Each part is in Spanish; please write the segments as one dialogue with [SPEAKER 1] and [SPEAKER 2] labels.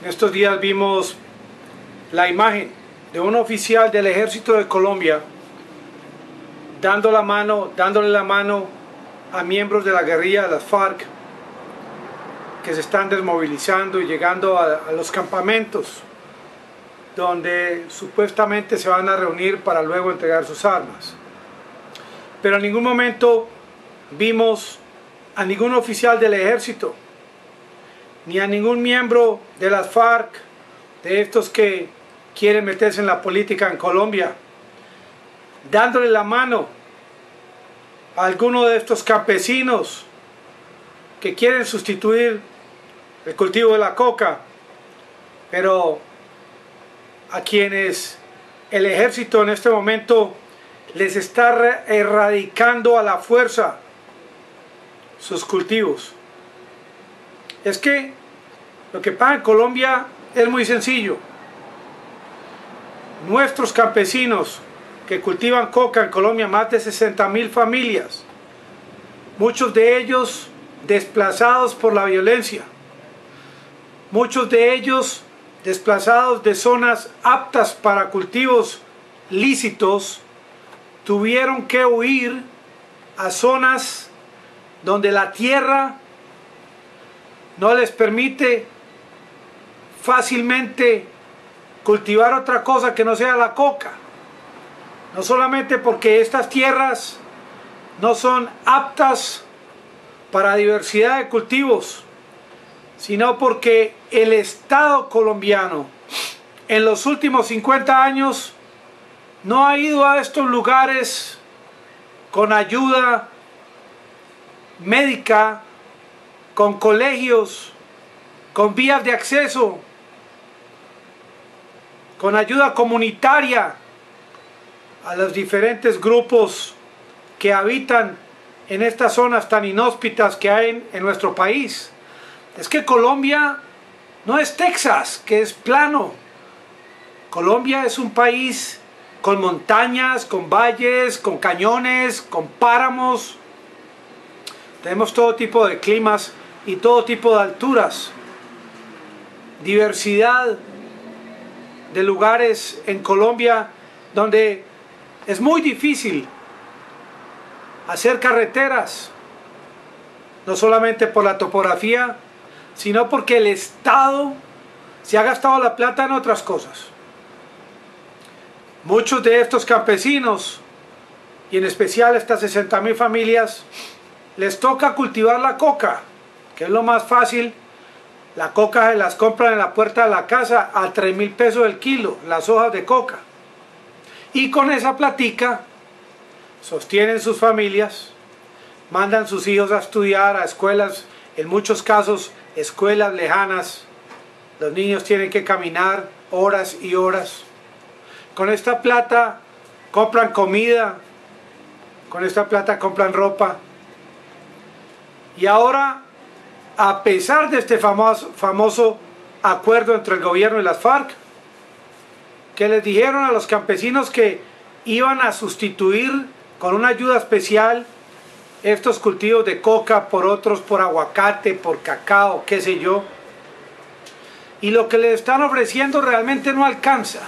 [SPEAKER 1] En estos días vimos la imagen de un oficial del ejército de Colombia dando la mano, dándole la mano a miembros de la guerrilla de las FARC que se están desmovilizando y llegando a, a los campamentos donde supuestamente se van a reunir para luego entregar sus armas. Pero en ningún momento vimos a ningún oficial del ejército, ni a ningún miembro de las FARC, de estos que quieren meterse en la política en Colombia, dándole la mano a alguno de estos campesinos que quieren sustituir el cultivo de la coca, pero a quienes el ejército en este momento les está erradicando a la fuerza sus cultivos. Es que lo que pasa en Colombia es muy sencillo. Nuestros campesinos que cultivan coca en Colombia, más de 60 mil familias, muchos de ellos desplazados por la violencia, muchos de ellos desplazados de zonas aptas para cultivos lícitos, tuvieron que huir a zonas donde la tierra no les permite fácilmente cultivar otra cosa que no sea la coca. No solamente porque estas tierras no son aptas para diversidad de cultivos, sino porque el Estado colombiano en los últimos 50 años no ha ido a estos lugares con ayuda médica, con colegios, con vías de acceso, con ayuda comunitaria a los diferentes grupos que habitan en estas zonas tan inhóspitas que hay en, nuestro país. Es que Colombia no es Texas, que es plano. Colombia es un país con montañas, con valles, con cañones, con páramos. Tenemos todo tipo de climas y todo tipo de alturas. Diversidad de lugares en Colombia donde es muy difícil hacer carreteras, no solamente por la topografía, sino porque el Estado se ha gastado la plata en otras cosas. Muchos de estos campesinos, y en especial estas 60 mil familias, les toca cultivar la coca, que es lo más fácil. La coca se las compran en la puerta de la casa a 3 mil pesos el kilo, las hojas de coca. Y con esa platica sostienen sus familias, mandan sus hijos a estudiar a escuelas, en muchos casos escuelas lejanas. Los niños tienen que caminar horas y horas. Con esta plata compran comida, con esta plata compran ropa. Y ahora, a pesar de este famoso, famoso acuerdo entre el gobierno y las FARC, que les dijeron a los campesinos que iban a sustituir con una ayuda especial estos cultivos de coca por otros, por aguacate, por cacao, qué sé yo. Y lo que les están ofreciendo realmente no alcanza.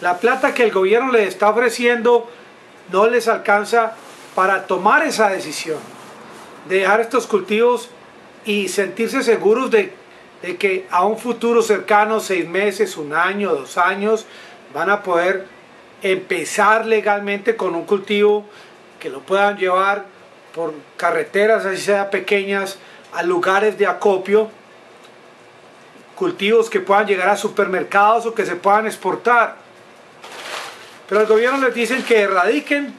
[SPEAKER 1] La plata que el gobierno les está ofreciendo no les alcanza para tomar esa decisión de dejar estos cultivos y sentirse seguros de, que a un futuro cercano, seis meses, un año, dos años, van a poder empezar legalmente con un cultivo que lo puedan llevar por carreteras, así sea pequeñas, a lugares de acopio, cultivos que puedan llegar a supermercados o que se puedan exportar. Pero el gobierno les dicen que erradiquen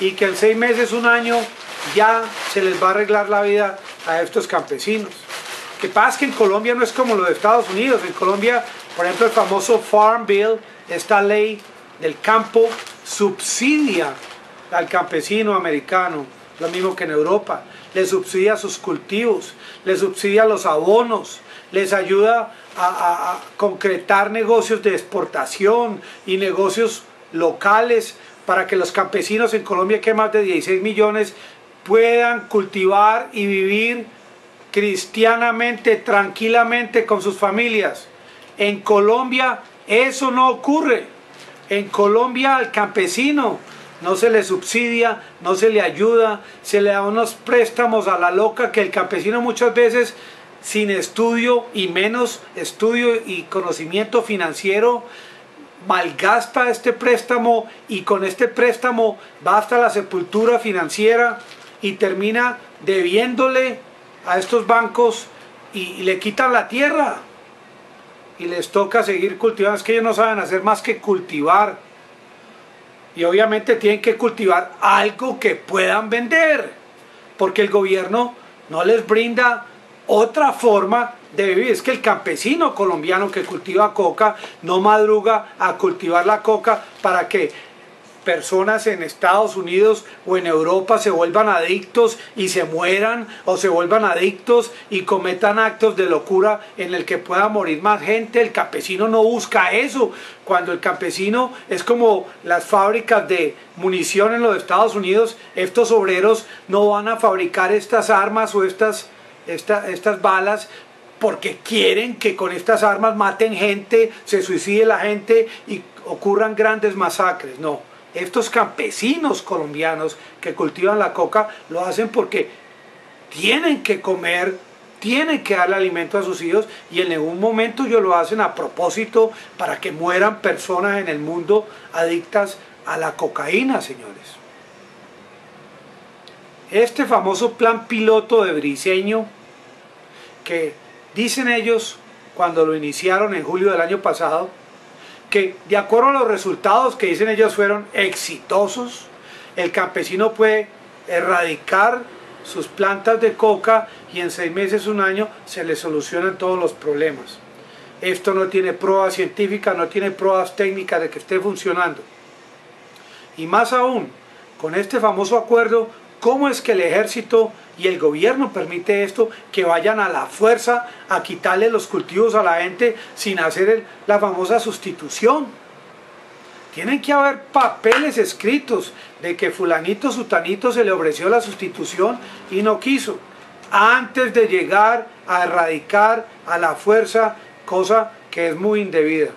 [SPEAKER 1] y que en seis meses, un año, ya se les va a arreglar la vida a estos campesinos. Que pasa que en Colombia no es como lo de Estados Unidos. En Colombia, por ejemplo, el famoso Farm Bill, esta ley del campo, subsidia al campesino americano, lo mismo que en Europa. Le subsidia sus cultivos, le subsidia los abonos, les ayuda a, concretar negocios de exportación y negocios locales para que los campesinos en Colombia, que más de 16 millones, puedan cultivar y vivir cristianamente, tranquilamente con sus familias. En Colombia eso no ocurre. En Colombia al campesino no se le subsidia, no se le ayuda, se le da unos préstamos a la loca que el campesino muchas veces sin estudio y menos estudio y conocimiento financiero malgasta este préstamo y con este préstamo va hasta la sepultura financiera y termina debiéndole a estos bancos y, le quitan la tierra y les toca seguir cultivando. Es que ellos no saben hacer más que cultivar. Y obviamente tienen que cultivar algo que puedan vender. Porque el gobierno no les brinda otra forma de vivir. Es que el campesino colombiano que cultiva coca no madruga a cultivar la coca para que personas en Estados Unidos o en Europa se vuelvan adictos y se mueran o se vuelvan adictos y cometan actos de locura en el que pueda morir más gente. El campesino no busca eso. Cuando el campesino es como las fábricas de munición en los Estados Unidos, estos obreros no van a fabricar estas armas o estas, estas balas porque quieren que con estas armas maten gente, se suicide la gente y ocurran grandes masacres. No, estos campesinos colombianos que cultivan la coca lo hacen porque tienen que comer, tienen que darle alimento a sus hijos y en ningún momento ellos lo hacen a propósito para que mueran personas en el mundo adictas a la cocaína, señores. Este famoso plan piloto de Briseño, que dicen ellos cuando lo iniciaron en julio del año pasado, que de acuerdo a los resultados que dicen ellos fueron exitosos, el campesino puede erradicar sus plantas de coca y en seis meses, un año, se le solucionan todos los problemas. Esto no tiene pruebas científicas, no tiene pruebas técnicas de que esté funcionando. Y más aún, con este famoso acuerdo, ¿cómo es que el ejército y el gobierno permite esto, que vayan a la fuerza a quitarle los cultivos a la gente sin hacer la famosa sustitución. Tienen que haber papeles escritos de que fulanito, sutanito se le ofreció la sustitución y no quiso, antes de llegar a erradicar a la fuerza, cosa que es muy indebida.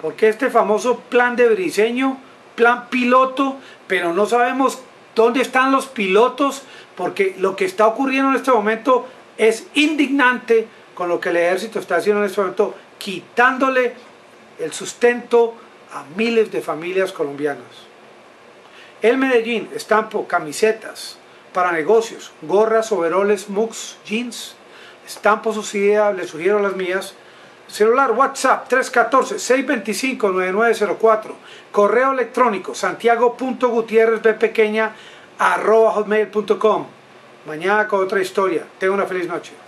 [SPEAKER 1] Porque este famoso plan de briseño, plan piloto, pero no sabemos dónde están los pilotos porque lo que está ocurriendo en este momento es indignante con lo que el ejército está haciendo en este momento, quitándole el sustento a miles de familias colombianas. El Medellín, estampo camisetas para negocios, gorras, overoles, mugs, jeans, estampo sus ideas, les sugiero las mías, celular WhatsApp 314-625-9904, correo electrónico santiago.gutierrez pequeña arroba hotmail.com. Mañana con otra historia. Tenga una feliz noche.